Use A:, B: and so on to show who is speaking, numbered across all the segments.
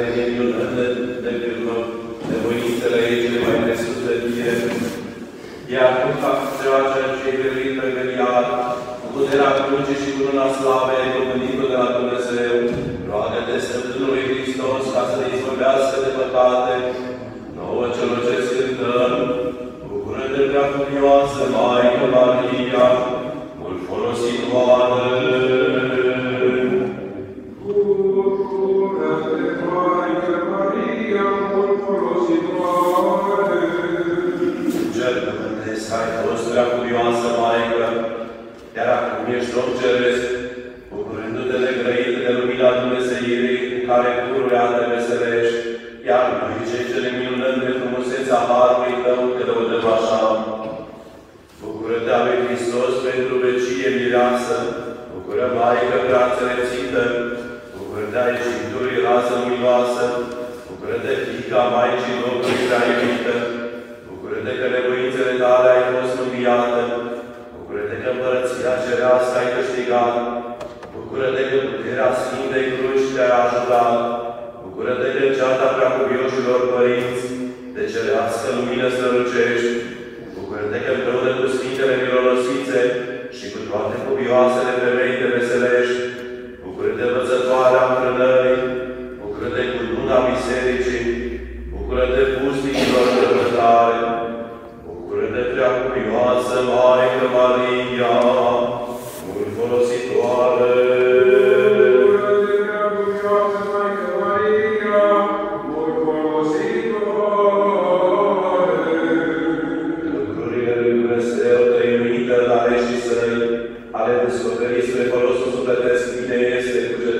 A: tăieniul de, cuvioasă, Maică, iar acum ești loc ceresc, bucurându-te de grăit de lumina Dumnezeirii, în care pururea te veselești, iar noi, cei ce ne minunăm de frumusețea Harului Tău, te lăudăm așa. Bucură-te a lui Hristos pentru vecie mireasă, bucură Maică prea înțelepțită, bucură-te a ieșiturii rază luminioasă, bucură-te Fica Maicii Domnului prea iubită, bucură-te că nevoințele tale ai fost înviată, bucură-te că împărăția cerească ai câștigat, bucură-te că puterea Sfintei Cruci te-a ajutat, bucură-te că în ceata prea cuvioșilor părinți,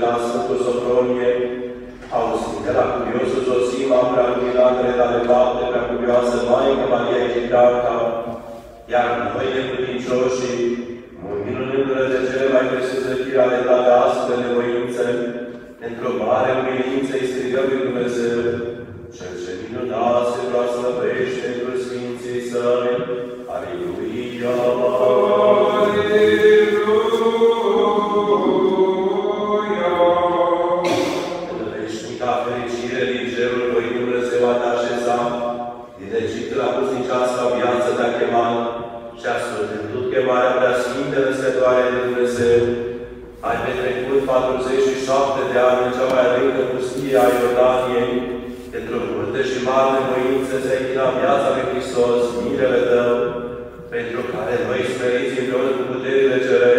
A: este cugetat Sfântul Sopronie, auzind de la curiosul Zosima, prea luminatele tale fapte, prea curioasă Maică Maria Egidarca, iar noi neputincioșii, mult minunându-ne de cele mai prețioase fire ale tale astfel de voințe, ascultându chemarea prea sfinte născătoare de Dumnezeu, ai petrecut 47 de ani în cea mai adâncă pustie a Iordaniei, pentru multe și mari nevoințe să ai viața lui Hristos, mirele tău, pentru care noi speriți împreună cu puterile cerești,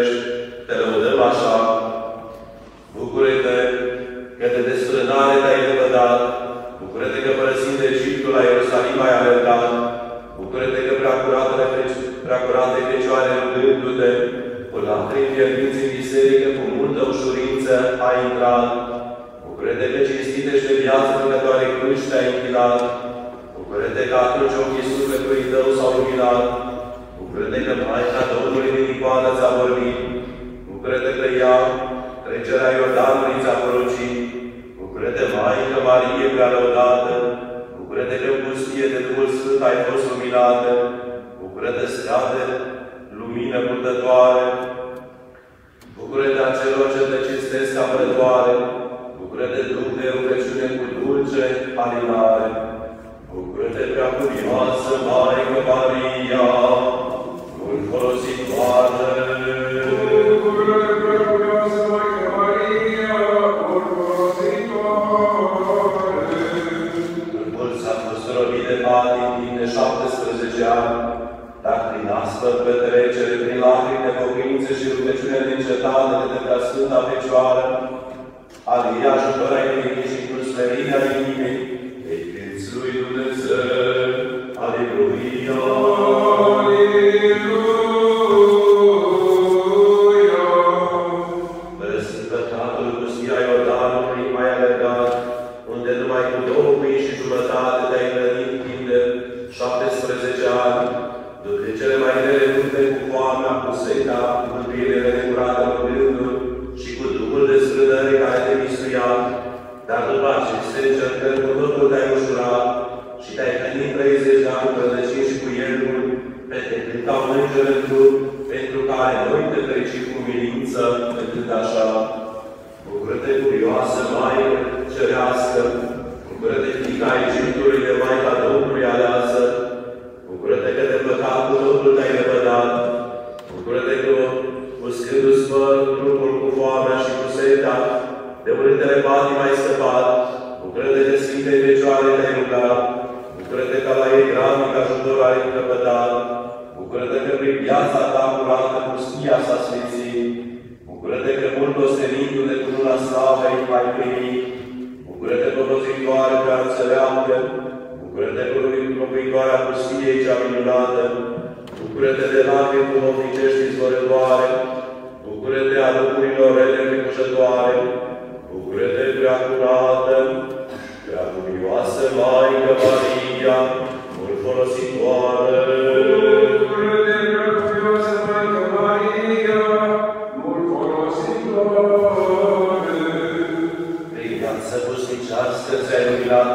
A: cruci te-ai închinat. Bucură-te că atunci ochii sufletului tău s-au luminat. Bucură-te că Maica Domnului din icoană ți-a vorbit. Bucură-te că ea, trecerea Iordanului ți-a poruncit. Bucură-te, Maică Marie prea lăudată. Bucură-te că în pustie de Duhul Sfânt ai fost luminată. Bucură-te, scade, lumină purtătoare. Bucură-te a celor ce te cinstesc ca vrătoare. Bucură-te, Duh de rugăciune cu dulce alinare. Bucură-te, prea curioasă, Maică Maria, mult folositoare.
B: Bucură-te, prea curioasă, Maică Maria, mult folositoare.
A: În mulți a fost robit de patim timp de 17 ani, dar prin aspă petrecere, prin lacrimi de pocăință și rugăciune neîncetate de prea Sfânta Fecioară, mai grele lupte cu foamea, cu seca, cu mântuirile necurate cu gânduri și cu Duhul de strâdări care te mistuia, dar după aceste încercări cu totul te-ai ușurat și te-ai hrănit 30 de ani rădăcini și cu elul, pe te cânta un înger în trup, pentru care noi te fericim cu milință, cântând așa. Bucură-te, curioasă Maică, ce cerească, bucură-te, fiica Egiptului duhovnicești izvorătoare, bucură-te a lucrurilor rele fricoșătoare, bucură-te prea curată, prea cuvioasă Maică Maria, mult folositoare.
B: Bucură-te, prea cuvioasă Maică Maria, mult folositoare.
A: Prin viață pusnicească ți-ai luminat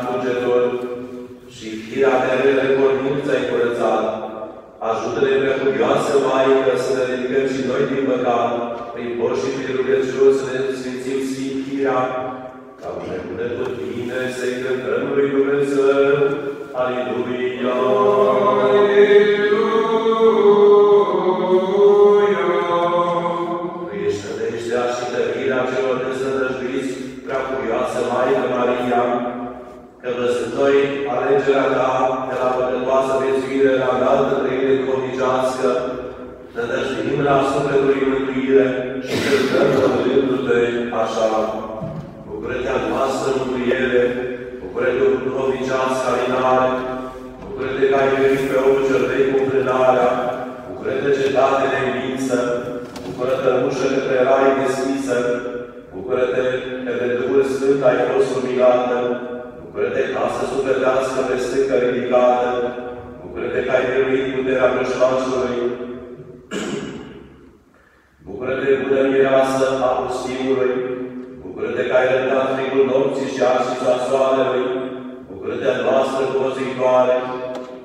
A: duhovnicească, nădăjduim la sufletului mântuire și cântăm rugându-te așa. Bucură-te a noastră mântuire, bucură-te o duhovnicească alinare, bucură-te că ai venit pe omul cel vechi cu frânarea, bucură-te cetate de mință, bucură-te ușă către rai deschisă, bucură-te că de Duhul Sfânt ai fost luminată, bucură-te casă sufletească pe stâncă ridicată, bucură-te că ai biruit puterea vrăjmașului, bucură-te bună mireasă a pustiului, bucură-te că ai răbdat frigul nopții și arsița soarelui, bucură-te a noastră cuvăzitoare,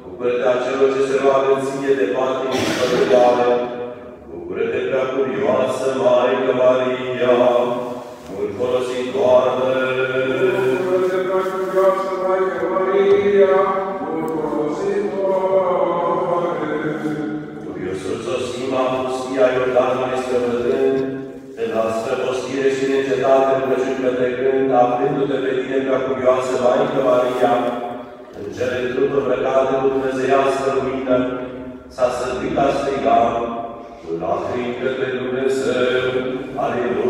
A: bucură-te a celor ce se roagă ție de patimii spălătoare, bucură-te prea curioasă, Maică Maria, mult folositoare.
B: Bucură-te, prea cuvioasă Maică Maria,
A: și necetate rugăciuni petrecând, aflându-te pe tine prea curioasă, Maică Maria, în cele trup îmbrăcate cu Dumnezeiască lumină, s-a sărbit a striga, cu lacrimi către Dumnezeu. Aleluia!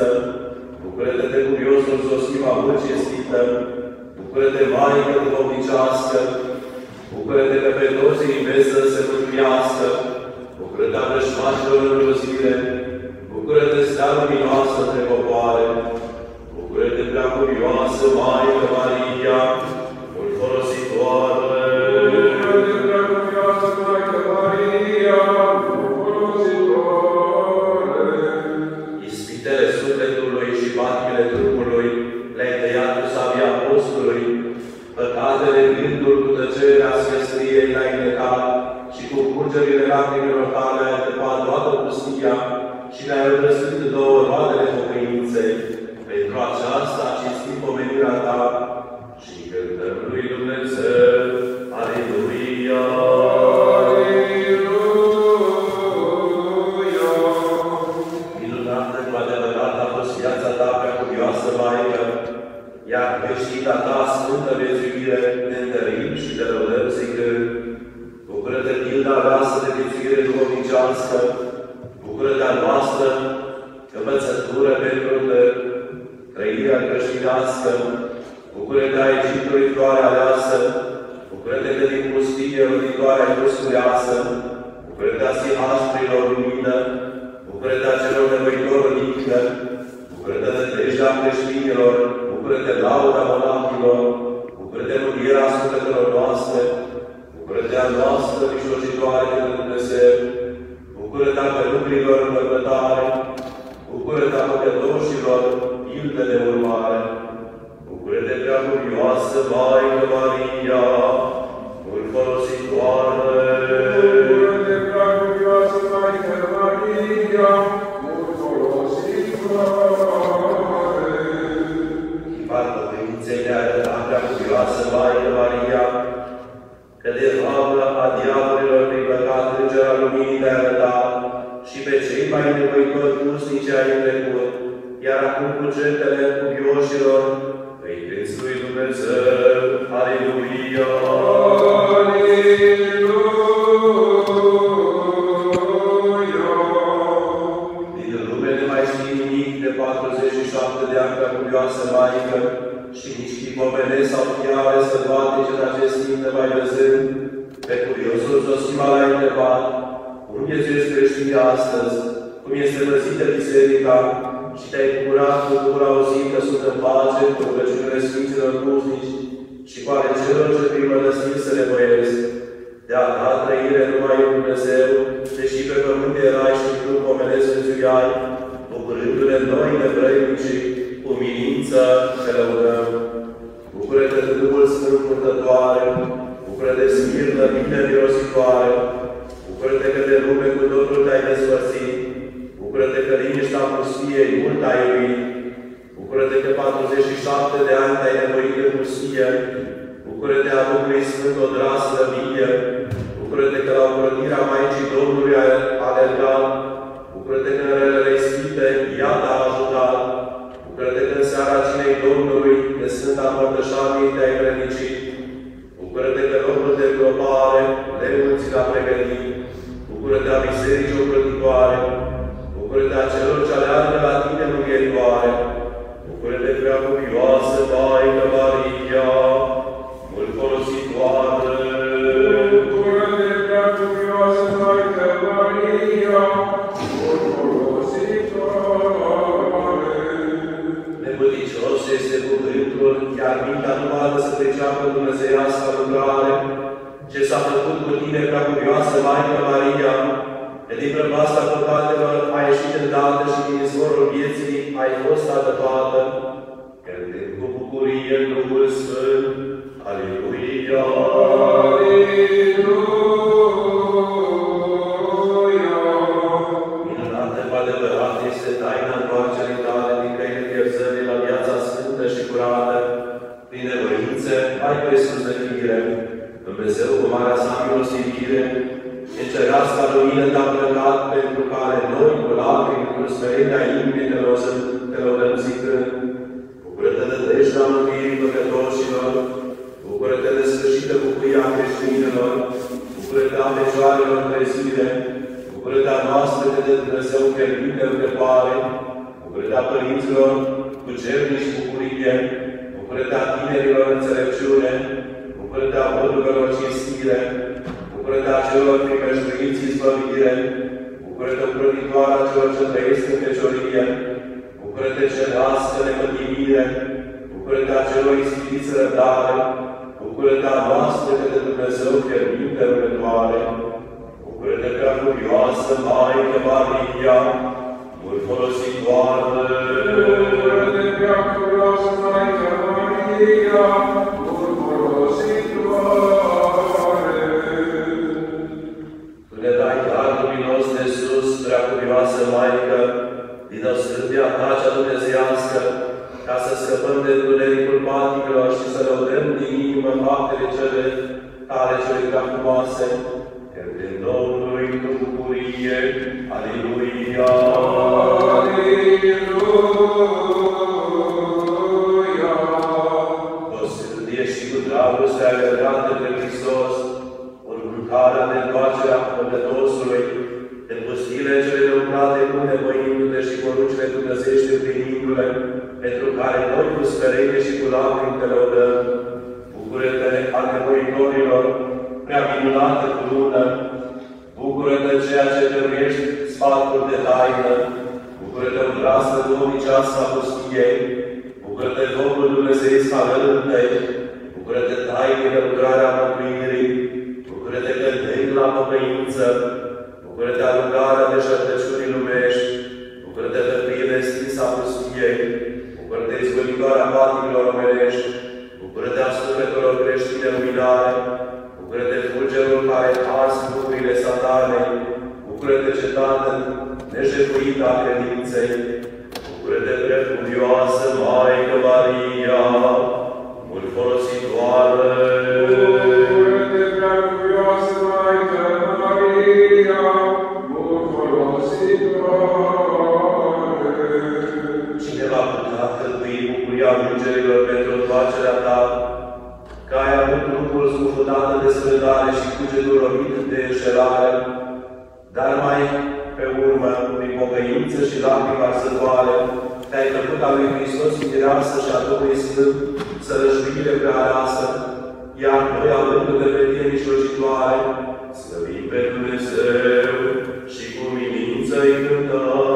A: Credință, bucură-te, de curiosul Zosima mult cinstită, bucură-te, Maică duhovnicească, bucură-te că pe toți îi vezi să se mântuiască, bucură-te a vrășmașilor îngrozire, bucură-te, stea luminoasă între popoare, bucură-te, prea curioasă, Maică Maria, și cu curgerile lacrimilor tale ai tăpat toată pustia și le-ai rădăsât în două roadele pocăinței. Pentru aceasta cinstim pomenirea ta bucură-te a Egiptului floare aleasă, bucură-te că din pustie roditoare care ai pus cureasă, bucură-te a sihaștrilor lumină, bucură-te a celor nevoitor odihnă, bucură-te de deja creștinilor, bucură-te lauda monahilor, curiosul Zosima l-a întrebat, cum viețuiesc creștinii astăzi, cum este văzită biserica și te-ai bucurat cu Duhul auzit că sunt în pace cu rugăciunile Sfinților Puznici și cu ale celor ce prin mănăstiri se nevoiesc. De a ta trăire numai în Dumnezeu, deși pe pământ erai și tu pomenesc înțuiai, bucurându-ne noi nevrăinici, cu minință te lăudăm. Bucură-te de Duhul Sfânt purtătoare, bucură-te de smirnă, bine mirositoare, bucură-te că de lume cu totul te-ai despărțit, bucură-te că liniștea pustiei mult ai iubit, bucură-te că 47 de ani te-ai nevoit în pustie, bucură-te a Duhului Sfânt o draslă vie, bucură-te că la ocrotirea Maicii Domnului ai alergat, bucură-te că în relele ispite ea te-a ajutat, bucură-te că în seara cinei Domnului, de Sfânta Părtășanie te-ai vrănicit, bucură-te că locul de gropare, lemnul ți l-a pregătit, bucură-te a bisericii ocrotitoare, bucură-te a celor ce aleargă la tine mânghietoare, bucură-te prea cuvioasă, Maică Maria, mult folositoare.
B: Bucură-te, prea cuvioasă Maică Maria, mult folositoare.
A: Neputicios este cuvântul, iar mintea nu poate să priceapă Dumnezeiasca lucrare, ce s-a făcut cu tine, prea cuvioasă Maică Maria, că din prăpasta păcatelor ai ieșit îndată și din izvorul vieții ai fost adăpată, cântând cu bucurie în Duhul Sfânt. Aleluia! Milostivire, în cereasca lumină te-a plăcat pentru care noi, cu lacrimi, cu smerenia inimii, te lăudăm, te lăudăm zicând. Bucură-te de deja mântuirii păcătoșilor, bucură-te de sfârșită bucuria creștinilor, bucură-te a fecioarelor trezire, bucură-te a noastră că de Dumnezeu fierbinte rugătoare, bucură-te a părinților cu cernici bucurie, bucură-te a tinerilor înțelepciune, bucură-te a văduvelor cinstire, bucură-te a celor primejduiți izbăvire, bucură-te ocrotitoarea celor ce trăiesc în feciorie, bucură-te cerească nepătimire, bucură-te a celor ispitiți răbdare, bucură-te a noastră că de Dumnezeu fierbinte rugătoare, bucură-te prea curioasă, Maică Maria, mult folositoare.
B: Bucură-te, prea curioasă Maică Maria,
A: ca să scăpăm de întunericul paticilor și să lăudăm din inimă faptele cele tale cele prea frumoase, cântând Domnului cu bucurie. Aleluia!
B: Aleluia.
A: Dai la păcăință, bucură-te alungarea îngerilor pentru întoarcerea ta, că ai avut trupul scufundat de sfântare și cugetul robit de înșelare, dar mai pe urmă, prin pocăință și lacrimi arsătoare, te-ai făcut al lui Hristos mireasă și a Domnului Sfânt, sărășuire prea aleasă, iar noi, avându-te pe tine mijlocitoare, slăvim pe Dumnezeu și cu minință îi cântăm.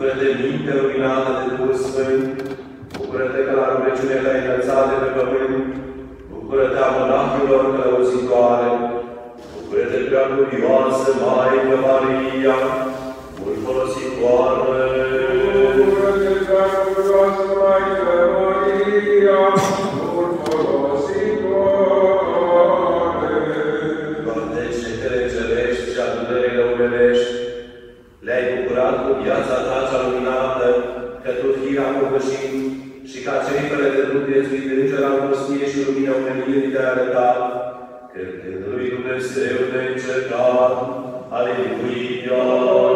A: Bucură-te minte luminată de Duhul Sfânt, Bucură-te că la rugăciune te-ai înălțat de pe pământ, Bucură-te a monahilor călăuzitoare, Bucură-te prea curioasă, Maică Maria, mult folositoare.
B: Bucură-te, prea cuvioasă Maică Maria, mult folositoare.
A: Toate cetele cerești și adunările omenești, le-ai bucurat cu viața ta cea luminată, că tu firea povășit și ca cerifele de drum viețui de înger al pustie și lumina omenirii te-ai arătat, cântând lui Dumnezeu de încercat. Aleluia!
B: Aleluia.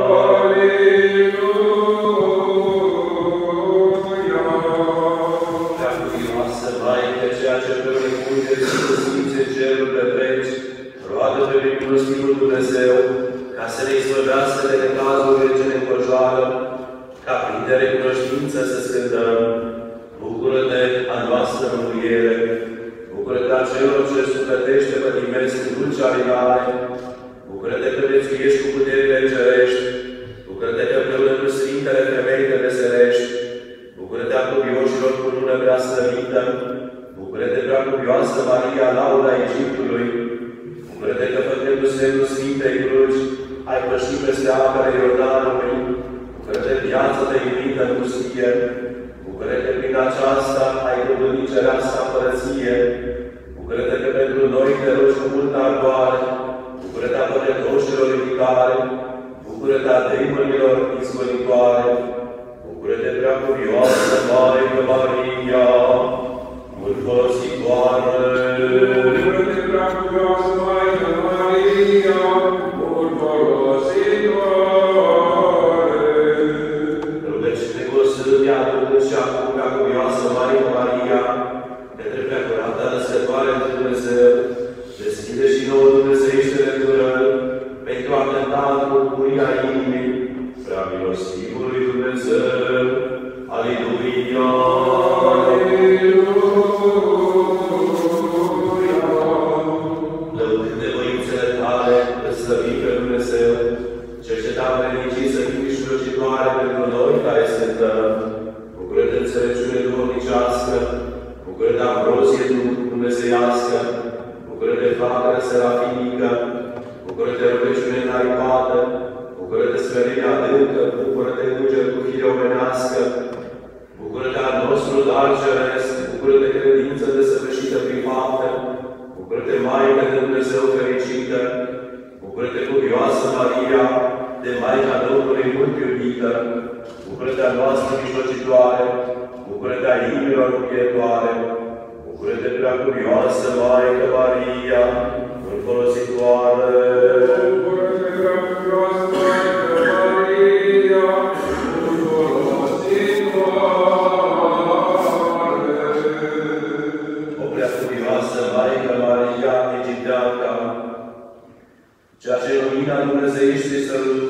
A: Prea slăvită, Bucură-te prea cuvioasă Maria, lauda Egiptului, Bucură-te că făcându semnul Sfintei Cruci, ai pășit peste apele Iordanului, Bucură-te viața de iubită în pustie, Bucură-te prin aceasta ai cuvântit cerească împărăție, Bucură-te că pentru noi te rogi cu multă ardoare, Bucură-te a păcătoșilor ridicare, Bucură-te a demonilor izgonitoare, Bucură-te prea curioasă, Maică Maria, mult folositoare.
B: Bucură-te, prea cuvioasă Maică Maria,
A: flacără serafinică, bucură-te rugăciune înaripată, bucură-te smerenia adâncă, bucură-te înger cu omenească, Bucură-te al nostru dar ceresc, bucură-te credință desăvârșită prin faptă, bucură-te Maică de Dumnezeu fericită, bucură-te cuvioasă Maria, de Maica Domnului mult iubită, bucură-te a noastră mijlocitoare, bucură-te a inimilor înfietoare, bucură-te prea cuvioasă Maică Maria, mult folositoare.
B: Bucură-te, dragă Maică Maria, folositoare.
A: O prea cuvioasă Maică Maria Egipteanca, ceea ce lumina Dumnezeiște strălucești,